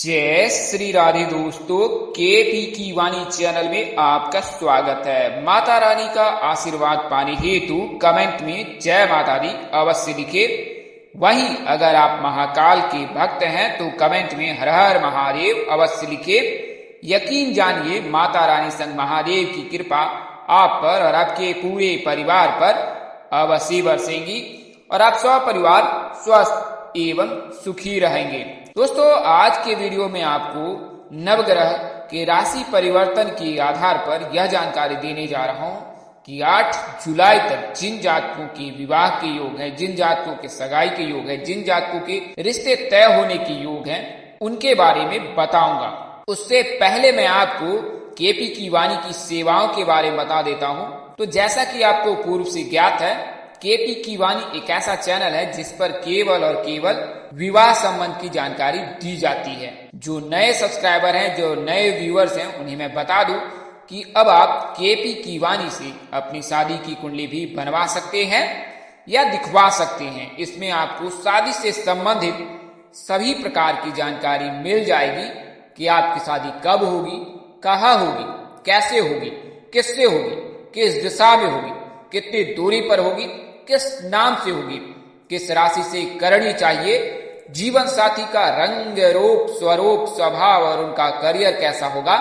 जय श्री राधे दोस्तों के पी की वाणी चैनल में आपका स्वागत है। माता रानी का आशीर्वाद पाने हेतु कमेंट में जय माता दी अवश्य लिखे। वहीं अगर आप महाकाल के भक्त हैं तो कमेंट में हर हर महादेव अवश्य लिखे। यकीन जानिए, माता रानी संग महादेव की कृपा आप पर और आपके पूरे परिवार पर अवश्य बरसेंगी और आप स्व परिवार स्वस्थ एवं सुखी रहेंगे। दोस्तों आज के वीडियो में आपको नवग्रह के राशि परिवर्तन के आधार पर यह जानकारी देने जा रहा हूँ कि 8 जुलाई तक जिन जातकों के विवाह के योग हैं, जिन जातकों के सगाई के योग हैं, जिन जातकों के रिश्ते तय होने के योग हैं, उनके बारे में बताऊँगा। उससे पहले मैं आपको केपी की वाणी की सेवाओं के बारे में बता देता हूँ। तो जैसा कि आपको पूर्व से ज्ञात है केपी की वाणी एक ऐसा चैनल है जिस पर केवल और केवल विवाह संबंध की जानकारी दी जाती है। जो नए सब्सक्राइबर हैं, जो नए व्यूअर्स हैं, उन्हें मैं बता दूँ कि अब आप केपी की वाणी से अपनी शादी की कुंडली भी बनवा सकते हैं या दिखवा सकते हैं। इसमें आपको शादी से संबंधित सभी प्रकार की जानकारी मिल जाएगी कि आपकी शादी कब होगी, कहाँ होगी, कैसे होगी, किससे होगी, किस दिशा में होगी, कितनी दूरी पर होगी किस नाम से होगी? किस राशि से करनी चाहिए? जीवन साथी का रंग, रूप, स्वरूप, स्वभाव और उनका करियर कैसा होगा?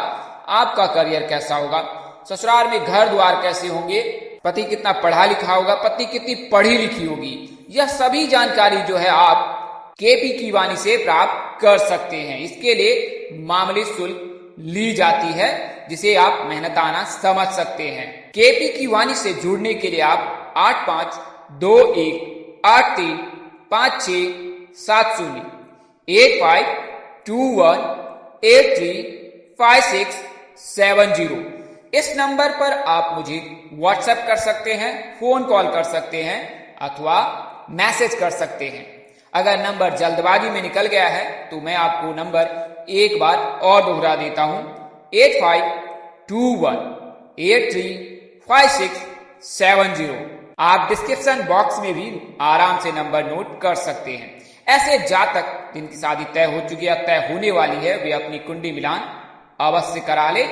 आपका करियर कैसा होगा? ससुराल में घर द्वार कैसे होंगे? पति कितना पढ़ा लिखा होगा? पत्नी कितनी पढ़ी लिखी होगी? यह सभी जानकारी जो है आप केपी की वाणी से प्राप्त कर सकते हैं। इसके लिए मामूली शुल्क ली जाती है, जिसे आप मेहनताना समझ सकते हैं। केपी की वाणी से जुड़ने के लिए आप आठ पाँच दो एक, आठ तीन, पाँच छ, सात शून्य। Eight five, two one, eight three, five six, seven zero. इस नंबर पर आप मुझे व्हाट्सएप कर सकते हैं, फ़ोन कॉल कर सकते हैं, अथवा मैसेज कर सकते हैं। अगर नंबर जल्दबाजी में निकल गया है तो मैं आपको नंबर एक बार और दोहरा देता हूँ। Eight five, two one, eight three, five six, seven zero. आप डिस्क्रिप्शन बॉक्स में भी आराम से नंबर नोट कर सकते हैं। ऐसे जातक जिनकी शादी तय हो चुकी है तय होने वाली है, वे अपनी कुंडी मिलान अवश्य करा ले।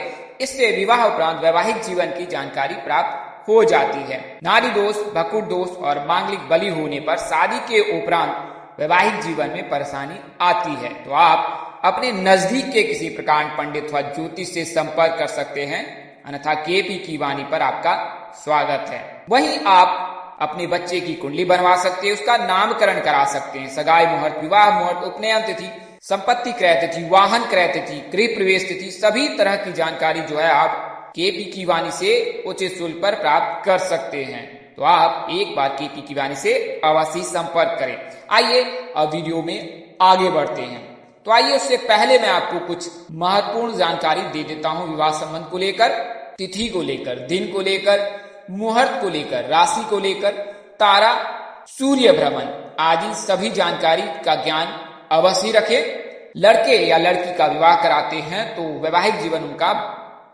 इससे विवाह उपरांत वैवाहिक जीवन की जानकारी प्राप्त हो जाती है। नारी दोष भकुट दोष और मांगलिक बलि होने पर शादी के उपरांत वैवाहिक जीवन में परेशानी आती है। तो आप अपने नज़दीक के किसी प्रकांड पंडित व ज्योतिष से संपर्क कर सकते हैं। अन्यथा केपी की वाणी पर आपका स्वागत है। वहीं आप अपने बच्चे की कुंडली बनवा सकते हैं, उसका नामकरण करा सकते हैं। सगाई मुहूर्त, विवाह मुहूर्त, उपनयन तिथि, संपत्ति क्रय तिथि, वाहन क्रय तिथि, गृह प्रवेश तिथि, सभी तरह की जानकारी जो है आप केपी की वाणी से उचित शुल्क पर प्राप्त कर सकते हैं। तो आप एक बार केपी की वाणी से अवश्य संपर्क करें। आइए अब वीडियो में आगे बढ़ते हैं। तो आइए उससे पहले मैं आपको कुछ महत्वपूर्ण जानकारी दे देता हूँ विवाह संबंध को लेकर, तिथि को लेकर, दिन को लेकर मुहूर्त को लेकर, राशि को लेकर, तारा, सूर्य भ्रमण आदि सभी जानकारी का ज्ञान अवश्य रखे। लड़के या लड़की का विवाह कराते हैं तो वैवाहिक जीवन उनका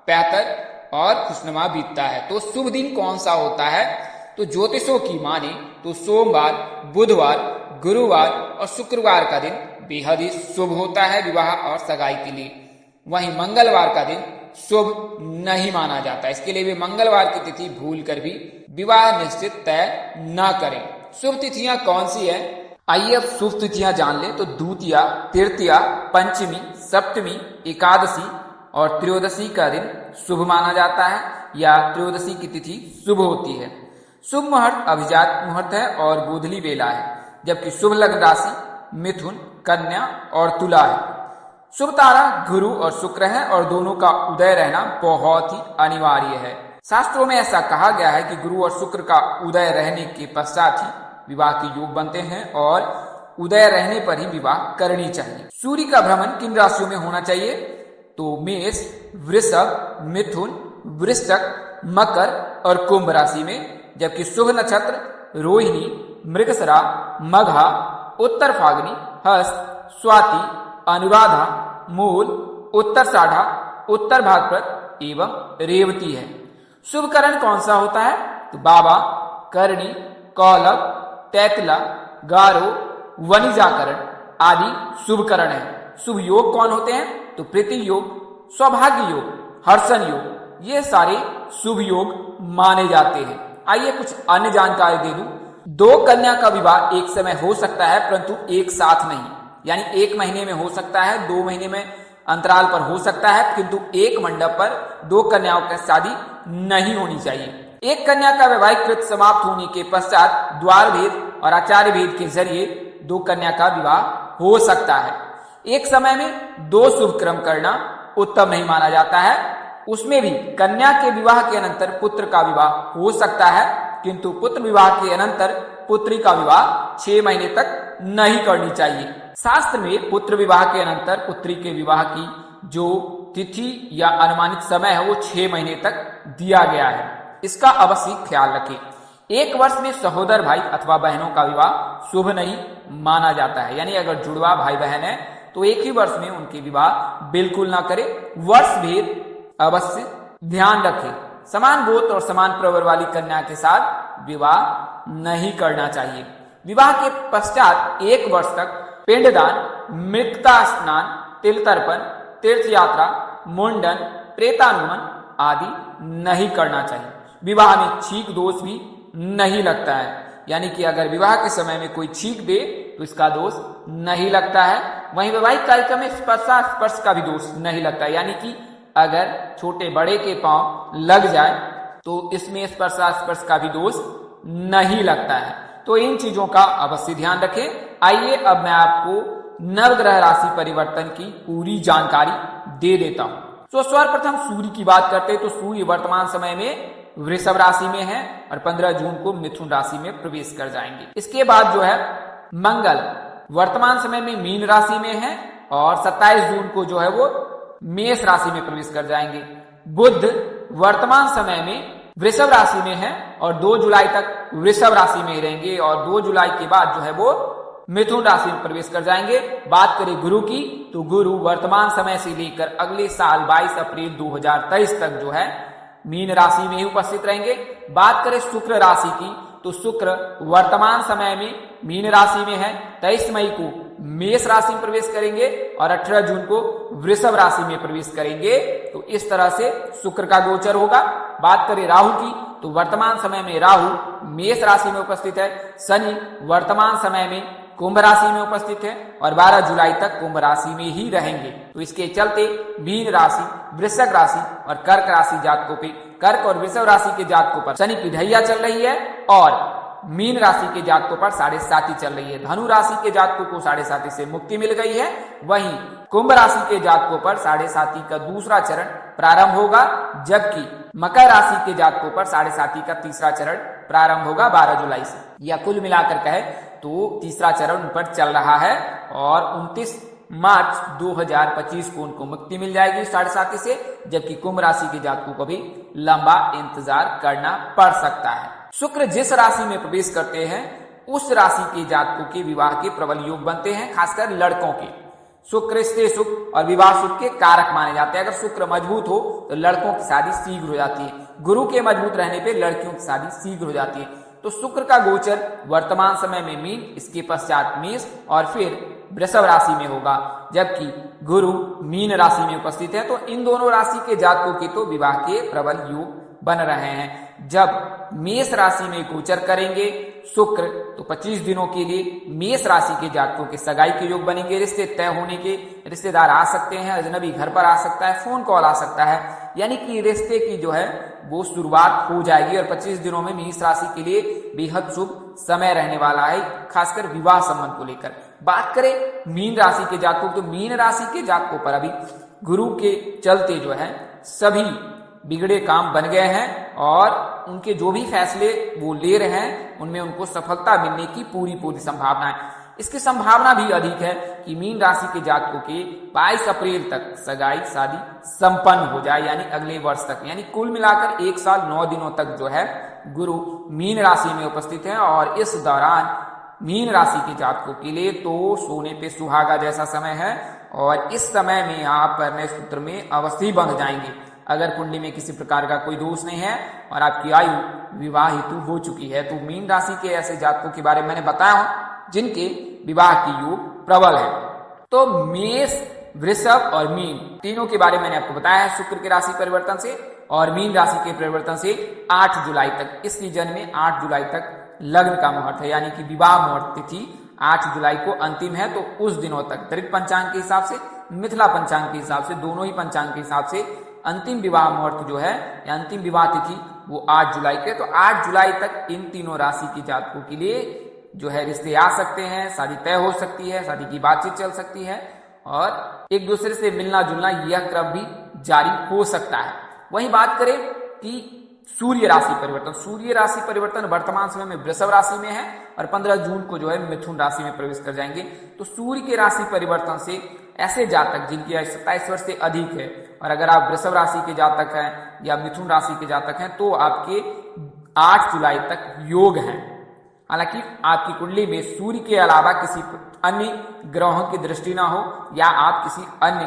बेहतर और खुशनुमा बीतता है। तो शुभ दिन कौन सा होता है? तो ज्योतिषों की माने तो सोमवार, बुधवार, गुरुवार और शुक्रवार का दिन बेहद ही शुभ होता है विवाह और सगाई के लिए। वहीं मंगलवार का दिन शुभ नहीं माना जाता। इसके लिए भी मंगलवार की तिथि भूल कर भी विवाह निश्चित तय न करें। शुभ तिथियाँ कौन सी है? आइए अब शुभ तिथियाँ जान ले तो द्वितीया, तृतीया, पंचमी, सप्तमी, एकादशी और त्रयोदशी का दिन शुभ माना जाता है या त्रयोदशी की तिथि शुभ होती है। शुभ मुहूर्त अभिजात मुहूर्त है और गोधली बेला है, जबकि शुभ लग्न राशि मिथुन, कन्या और तुला है। शुभ तारा, गुरु और शुक्र है और दोनों का उदय रहना बहुत ही अनिवार्य है। शास्त्रों में ऐसा कहा गया है कि गुरु और शुक्र का उदय रहने के पश्चात ही विवाह के योग बनते हैं और उदय रहने पर ही विवाह करनी चाहिए। सूर्य का भ्रमण किन राशियों में होना चाहिए? तो मेष, वृषभ, मिथुन, वृश्चक, मकर और कुंभ राशि में, जबकि शुभ नक्षत्र, रोहिणी मृगसरा मघा, उत्तर फागनी, हस्त, स्वाति, अनुराधा मूल, उत्तर साढ़ा, उत्तर भाद्रपद एवं रेवती है। शुभ करण कौन सा होता है? तो बाबा, करणी, कौलभ, तैतला, गारो, वनिजाकरण आदि शुभ करण है। शुभ योग कौन होते हैं? तो प्रीति योग, सौभाग्य योग, हर्षण योग, ये सारे शुभ योग माने जाते हैं। आइए कुछ अन्य जानकारी दे दूँ। दो कन्या का विवाह एक समय हो सकता है, परंतु एक साथ नहीं। यानी एक महीने में हो सकता है, दो महीने में अंतराल पर हो सकता है, किंतु एक मंडप पर दो कन्याओं की शादी नहीं होनी चाहिए। एक कन्या का वैवाहिक कृत समाप्त होने के पश्चात द्वार भेद और आचार्य भेद के ज़रिए दो कन्या का विवाह हो सकता है। एक समय में दो शुभ क्रम करना उत्तम नहीं माना जाता है। उसमें भी कन्या के विवाह के अनंतर पुत्र का विवाह हो सकता है, किंतु पुत्र विवाह के अनंतर पुत्री का विवाह छह महीने तक नहीं करनी चाहिए। शास्त्र में पुत्र विवाह के अनंतर पुत्री के विवाह की जो तिथि या अनुमानित समय है, वो छह महीने तक दिया गया है। इसका अवश्य ख्याल रखें। एक वर्ष में सहोदर भाई अथवा बहनों का विवाह शुभ नहीं माना जाता है। यानी अगर जुड़वा भाई बहन है तो एक ही वर्ष में उनके विवाह बिल्कुल ना करे। वर्ष भेद अवश्य ध्यान रखें। समान गोत्र और समान प्रवर वाली कन्या के साथ विवाह नहीं करना चाहिए। विवाह के पश्चात एक वर्ष तक पिंडदान मृतता स्नान तिल तर्पण तीर्थ यात्रा मुंडन, प्रेतानुमन आदि नहीं करना चाहिए। विवाह में छीक दोष भी नहीं लगता है। यानी कि अगर विवाह के समय में कोई छीक दे तो इसका दोष नहीं लगता है। वहीं वैवाहिक कार्यक्रम में स्पर्शा स्पर्श का भी दोष नहीं लगता यानी कि अगर छोटे बड़े के पाँव लग जाए तो इसमें स्पर्शा स्पर्श का भी दोष नहीं लगता है। तो इन चीज़ों का अवश्य ध्यान रखें। आइए अब मैं आपको नवग्रह राशि परिवर्तन की पूरी जानकारी दे देता हूँ। तो सर्वप्रथम सूर्य की बात करते तो सूर्य वर्तमान समय में वृषभ राशि में है और 15 जून को मिथुन राशि में प्रवेश कर जाएँगे। इसके बाद जो है, मंगल वर्तमान समय में मीन राशि में है और 27 जून को जो है वो मेष राशि में प्रवेश कर जाएँगे। बुद्ध वर्तमान समय में वृषभ राशि में है और 2 जुलाई तक वृषभ राशि में ही रहेंगे और 2 जुलाई के बाद जो है वो मिथुन राशि में प्रवेश कर जाएँगे। बात करें गुरु की तो गुरु वर्तमान समय से लेकर अगले साल 22 अप्रैल 2023 तक जो है मीन राशि में ही उपस्थित रहेंगे। बात करें शुक्र राशि की तो शुक्र वर्तमान समय में मीन राशि में है। तेईस मई को मेष राशि में प्रवेश करेंगे और 18 जून को वृषभ राशि में प्रवेश करेंगे। तो इस तरह से शुक्र का गोचर होगा। बात करें राहु की तो वर्तमान समय में राहु मेष राशि में उपस्थित है। शनि वर्तमान समय में कुंभ राशि में उपस्थित है और 12 जुलाई तक कुंभ राशि में ही रहेंगे। तो इसके चलते मीन राशि, वृषभ राशि और कर्क राशि जातकों पे, कर्क और वृषभ राशि के जातकों पर शनि की ढैया चल रही है और मीन राशि के जातकों पर साढ़े साथी चल रही है। धनु राशि के जातकों को साढ़े साथी से मुक्ति मिल गई है। वहीं कुंभ राशि के जातकों पर साढ़े साथी का दूसरा चरण प्रारंभ होगा, जबकि मकर राशि के जातकों पर साढ़े साथी का तीसरा चरण प्रारंभ होगा 12 जुलाई से। या कुल मिलाकर कहे तो तीसरा चरण उन पर चल रहा है और 29 मार्च 2025 को उनको मुक्ति मिल जाएगी साढ़े साथी से, जबकि कुंभ राशि के जातकों को भी लंबा इंतज़ार करना पड़ सकता है। शुक्र जिस राशि में प्रवेश करते हैं, उस राशि के जातकों के विवाह के प्रबल योग बनते हैं, खासकर लड़कों के। शुक्र स्त्री सुख और विवाह सुख के कारक माने जाते हैं। अगर शुक्र मज़बूत हो तो लड़कों की शादी शीघ्र हो जाती है। गुरु के मज़बूत रहने पे लड़कियों की शादी शीघ्र हो जाती है। तो शुक्र का गोचर वर्तमान समय में मीन, इसके पश्चात मेष और फिर वृषभ राशि में होगा। जबकि गुरु मीन राशि में उपस्थित है तो इन दोनों राशि के जातकों के तो विवाह के प्रबल योग बन रहे हैं। जब मेष राशि में गोचर करेंगे, शुक्र तो 25 दिनों के लिए मेष राशि के जातकों के सगाई के योग बनेंगे, रिश्ते तय होने के रिश्तेदार आ सकते हैं, अजनबी घर पर आ सकता है फ़ोन कॉल आ सकता है। यानी कि रिश्ते की जो है, वो शुरुआत हो जाएगी और 25 दिनों में मेष राशि के लिए बेहद शुभ समय रहने वाला है, खासकर विवाह संबंध को लेकर। बात करें मीन राशि के जातकों तो मीन राशि के जातकों पर अभी गुरु के चलते जो है, सभी बिगड़े काम बन गए हैं। और उनके जो भी फैसले वो ले रहे हैं, उनमें उनको सफलता मिलने की पूरी पूरी संभावना है। इसकी संभावना भी अधिक है कि मीन राशि के जातकों के 22 अप्रैल तक सगाई शादी संपन्न हो जाए, यानी अगले वर्ष तक। यानी कुल मिलाकर एक साल नौ दिनों तक जो है, गुरु मीन राशि में उपस्थित है और इस दौरान मीन राशि के जातकों के लिए तो सोने पे सुहागा जैसा समय है और इस समय में आप नए सूत्र में अवश्य बंध जाएँगे। अगर कुंडली में किसी प्रकार का कोई दोष नहीं है और आपकी आयु विवाह हेतु हो चुकी है तो मीन राशि के ऐसे जातकों के बारे में मैंने बताया हूँ, जिनके विवाह की योग प्रबल है। तो मेष, वृषभ और मीन, तीनों के बारे में मैंने आपको बताया है, शुक्र के राशि परिवर्तन से और मीन राशि के परिवर्तन से 8 जुलाई तक इस सीज़न में 8 जुलाई तक लग्न का मुहूर्त है, यानी कि विवाह मुहूर्त तिथि 8 जुलाई को अंतिम है तो उस दिनों तक दरिद्र पंचांग के हिसाब से, मिथिला पंचांग के हिसाब से, दोनों ही पंचांग के हिसाब से अंतिम विवाह मुहूर्त जो है, या अंतिम विवाह तिथि, वो 8 जुलाई के तो 8 जुलाई तक इन तीनों राशि के जातकों के लिए जो है रिश्ते आ सकते हैं, शादी तय हो सकती है, शादी की बातचीत चल सकती है, और एक दूसरे से मिलना जुलना यह क्रम भी जारी हो सकता है। वही बात करें कि सूर्य राशि परिवर्तन, सूर्य राशि परिवर्तन वर्तमान समय में वृषभ राशि में है, और 15 जून को जो है मिथुन राशि में प्रवेश कर जाएँगे। तो सूर्य के राशि परिवर्तन से ऐसे जातक जिनकी आयु सत्ताईस वर्ष से अधिक है, और अगर आप वृषभ राशि के जातक हैं या मिथुन राशि के जातक हैं तो आपके 8 जुलाई तक योग हैं। हालाँकि आपकी कुंडली में सूर्य के अलावा किसी अन्य ग्रहों की दृष्टि ना हो, या आप किसी अन्य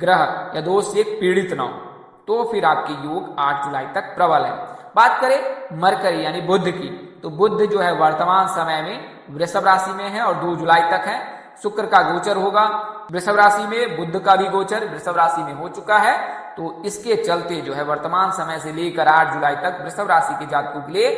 ग्रह या दोष से पीड़ित ना हो तो फिर आपके योग 8 जुलाई तक प्रबल है। बात करें मरकरी यानी बुद्ध की तो बुद्ध जो है वर्तमान समय में वृषभ राशि में है और 2 जुलाई तक है। शुक्र का गोचर होगा। वृषभ राशि में बुद्ध का भी गोचर, वृषभ राशि में हो चुका है। तो इसके चलते जो है वर्तमान समय से लेकर आठ जुलाई तक वृषभ राशि के जातकों के लिए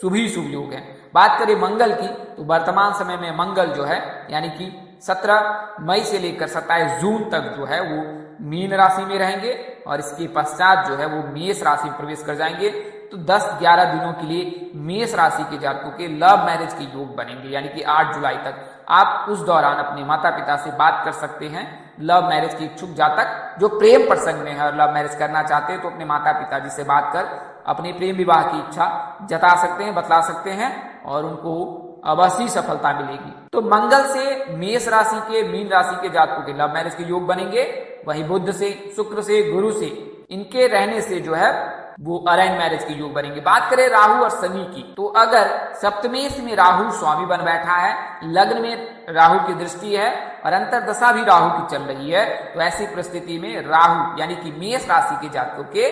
शुभ ही शुभ योग है। बात करें मंगल की तो वर्तमान समय में मंगल जो है, यानी कि 17 मई से लेकर 27 जून तक जो है वो मीन राशि में रहेंगे और इसके पश्चात जो है वो मेष राशि में प्रवेश कर जाएँगे। तो 10-11 दिनों के लिए मेष राशि के जातकों के लव मैरिज के योग बनेंगे, यानी कि 8 जुलाई तक। आप उस दौरान अपने माता पिता से बात कर सकते हैं, लव मैरिज की इच्छुक जातक, जो प्रेम प्रसंग में है और लव मैरिज करना चाहते हैं तो अपने माता पिता जी से बात कर, अपने प्रेम विवाह की इच्छा जता सकते हैं, बतला सकते हैं, और उनको अवश्य सफलता मिलेगी। तो मंगल से मेष राशि के, मीन राशि के जातकों के लव मैरिज के योग बनेंगे, वही बुद्ध से, शुक्र से, गुरु से, इनके रहने से जो है वो अरेंज मैरिज के योग बनेंगे बात करें राहु और शनि की तो अगर सप्तमेश में राहु स्वामी बन बैठा है, लग्न में राहु की दृष्टि है और अंतरदशा भी राहु की चल रही है तो ऐसी परिस्थिति में राहु, यानी कि मेष राशि के जातकों के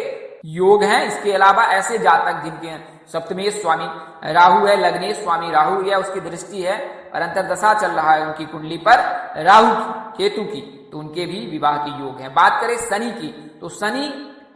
योग हैं। इसके अलावा ऐसे जातक जिनके सप्तमेश स्वामी राहु है, लग्नेश स्वामी राहु या उसकी दृष्टि है और अंतरदशा चल रहा है उनकी कुंडली पर राहु केतु की तो उनके भी विवाह के योग हैं। बात करें शनि की तो शनि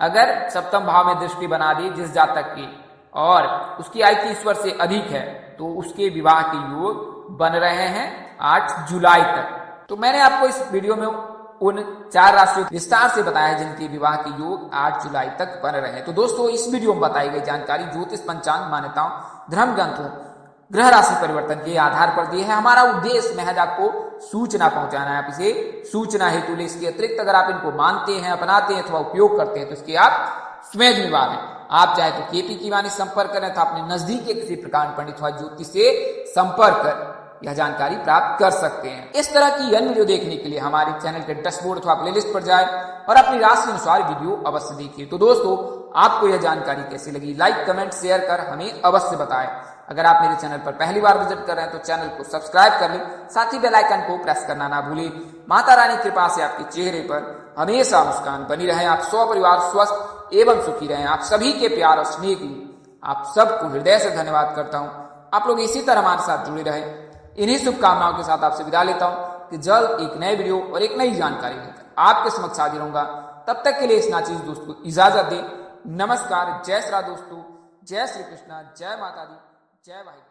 अगर सप्तम भाव में दृष्टि बना दी जिस जातक की, और उसकी आयु तीस वर्ष से अधिक है तो उसके विवाह के योग बन रहे हैं आठ जुलाई तक। तो मैंने आपको इस वीडियो में उन चार राशियों विस्तार से बताया जिनके विवाह के योग 8 जुलाई तक बन रहे हैं। तो दोस्तों, इस वीडियो में बताई गई जानकारी ज्योतिष पंचांग मान्यताओं, धर्म ग्रंथों ग्रह राशि परिवर्तन के आधार पर दिए है। हमारा उद्देश्य महज आपको सूचना पहुंचाना है। आप इसे सूचना हेतु ले, इसके अतिरिक्त अगर आप इनको मानते हैं, अपनाते हैं, अथवा उपयोग करते हैं तो इसके आप स्वयं जिम्मेवार हैं। आप चाहे तो केपी की वाणी संपर्क करें तो अपने नज़दीक के किसी प्रकार पंडित व ज्योतिष से संपर्क कर यह जानकारी प्राप्त कर सकते हैं। इस तरह की अन्य वीडियो देखने के लिए हमारे चैनल के डैशबोर्ड अथवा प्लेलिस्ट पर जाए और अपनी राशि अनुसार वीडियो अवश्य देखिए। तो दोस्तों, आपको यह जानकारी कैसी लगी? लाइक, कमेंट, शेयर कर हमें अवश्य बताएँ। अगर आप मेरे चैनल पर पहली बार विज़िट कर रहे हैं तो चैनल को सब्सक्राइब कर लें। साथ ही बेल आइकन को प्रेस करना ना भूलें। माता रानी कृपा से आपके चेहरे पर हमेशा मुस्कान बनी रहे। आप स्व परिवार स्वस्थ एवं सुखी रहे। आप सभी के प्यार और स्नेह की आप सबको हृदय से धन्यवाद करता हूँ। आप लोग इसी तरह हमारे साथ जुड़े रहे। इन्हीं शुभकामनाओं के साथ आपसे विदा लेता हूँ कि जल्द एक नए वीडियो और एक नई जानकारी लेकर आपके समक्ष हाजिर होगा तब तक के लिए इस नाचीज दोस्त को इजाज़त दें। नमस्कार। जय श्री दोस्तों। जय श्री कृष्णा। जय माता दी। जय भाई।